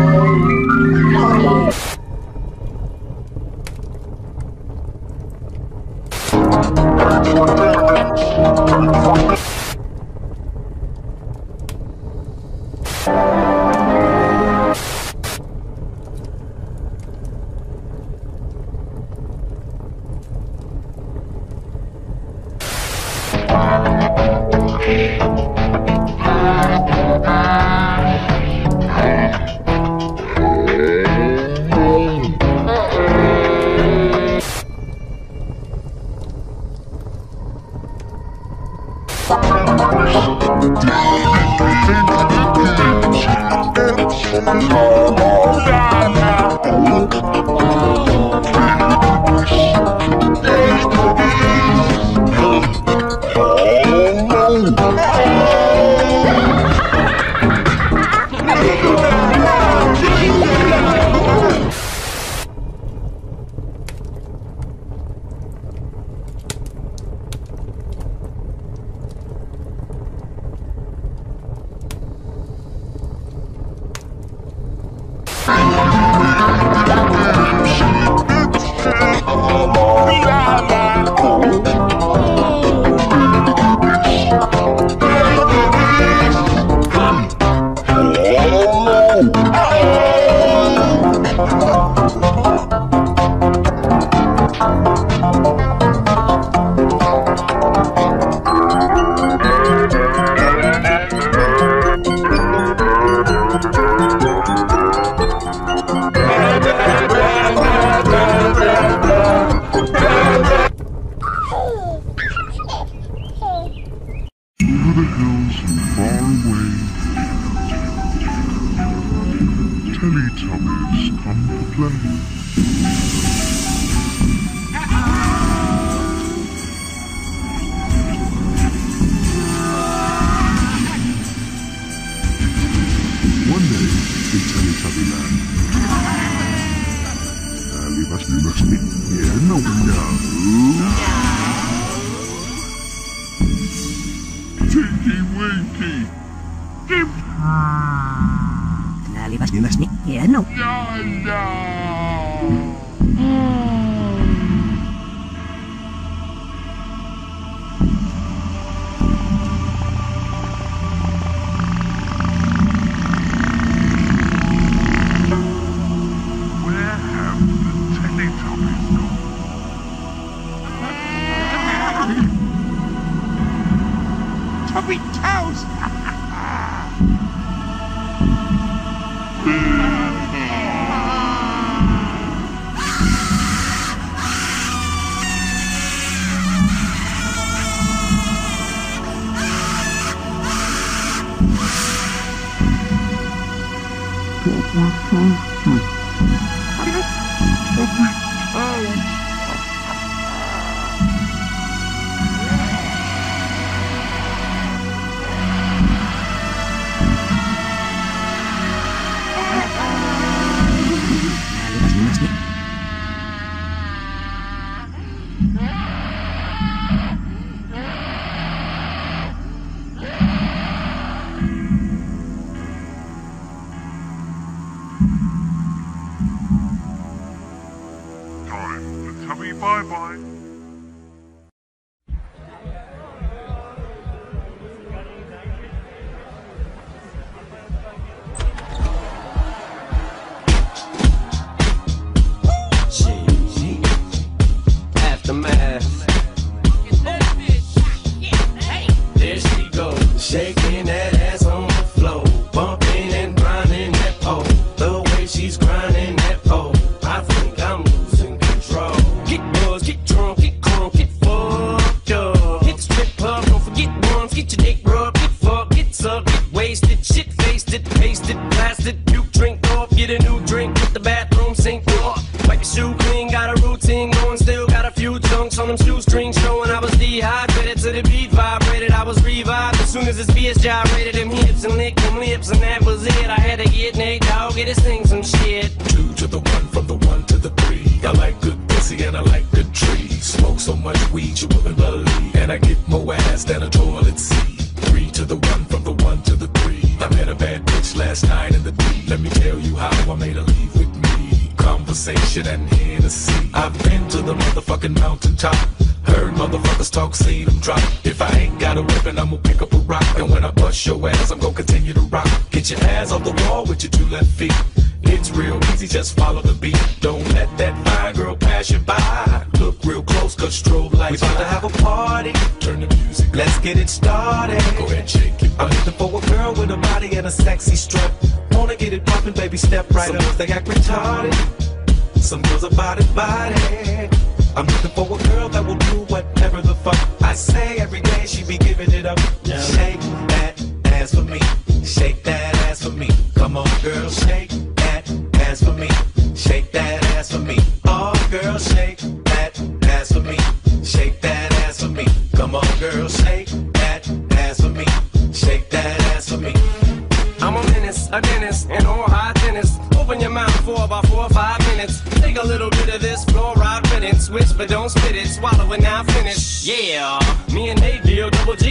Oh. Over the hills and far away. Teletubbies come to play. Give Nalibas bibas ni. Yan no. Time to get a new drink, hit the bathroom sink floor. Wipe your shoe clean, got a routine going, still got a few chunks on them shoestrings showing I was dehydrated to the beat vibrated. I was revived as soon as this bitch gyrated them hips and licked them lips, and that was it. I had to get Nate Dogg, get his thing some shit. Two to the one, from the one to the three. I like good pussy and I like good trees. Smoke so much weed you wouldn't believe. And I get more ass than a toilet seat. Three to the one, from the one to the three. I met a bad bitch last night in the D. Let me tell you how I made a leave with me. Conversation and Hennessy. I've been to the motherfucking mountaintop. Heard motherfuckers talk, seen them drop. If I ain't got a weapon, I'ma pick up a rock. And when I bust your ass, I'm gonna continue to rock. Get your ass off the wall with your two left feet. It's real easy, just follow the beat. Don't let that fine girl pass you by. Look real close, cause strobe lights. We about to have a party. Turn the music. Let's get it started. Go ahead, shake it. I'm looking for a girl with a body and a sexy strut. Wanna get it poppin', baby, step right Some up. They act retarded. Some girls are body body. I'm looking for a girl that will do whatever the fuck I say every day. She be giving it up. Shake that ass for me. A dentist, and all high tennis. Open your mouth for about four or five minutes. Take a little bit of this fluoride riddance. Switch, but don't spit it. Swallow it now, finish. Yeah, me and Nate D-O double G.